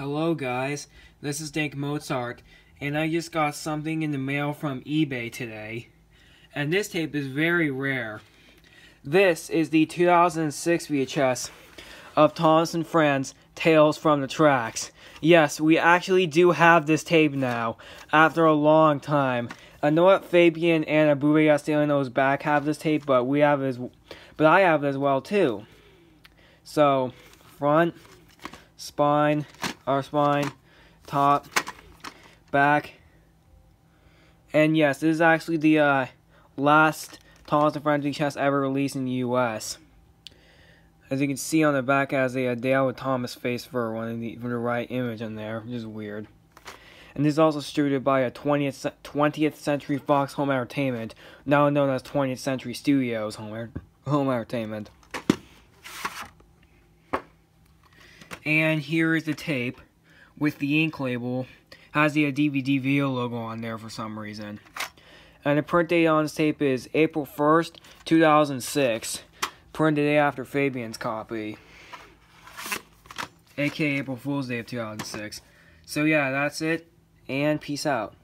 Hello guys, this is Dank Mozart, and I just got something in the mail from eBay today. And this tape is very rare. This is the 2006 VHS of Thomas and Friends Tales from the Tracks. Yes, we actually do have this tape now, after a long time. I know that Fabian and Abuya those back have this tape, but we have as but I have it as well too. So, front, spine, our spine, top, back. And yes, this is actually the uh, last Thomas and Friends chest ever released in the U.S. As you can see on the back, has a, Dale with Thomas face for one of the, the right image on there, which is weird. And this is also distributed by a 20th 20th Century Fox Home Entertainment, now known as 20th Century Studios Home, home Entertainment. And here is the tape with the ink label. Has the uh, DVD video logo on there for some reason. And the print date on this tape is April 1st, 2006. Printed day after Fabian's copy. aka April Fool's Day of 2006. So yeah, that's it, and peace out.